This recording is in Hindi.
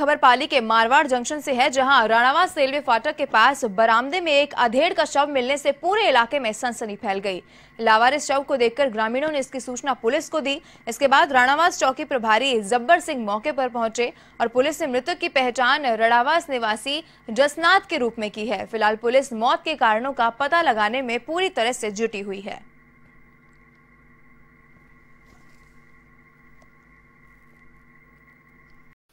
खबर पाली के मारवाड़ जंक्शन से है, जहाँ राणावास रेलवे फाटक के पास बरामदे में एक अधेड़ का शव मिलने से पूरे इलाके में सनसनी फैल गई। लावारिस शव को देखकर ग्रामीणों ने इसकी सूचना पुलिस को दी। इसके बाद राणावास चौकी प्रभारी जब्बर सिंह मौके पर पहुँचे और पुलिस ने मृतक की पहचान राणावास निवासी जसनाथ के रूप में की है। फ़िलहाल पुलिस मौत के कारणों का पता लगाने में पूरी तरह से जुटी हुई है।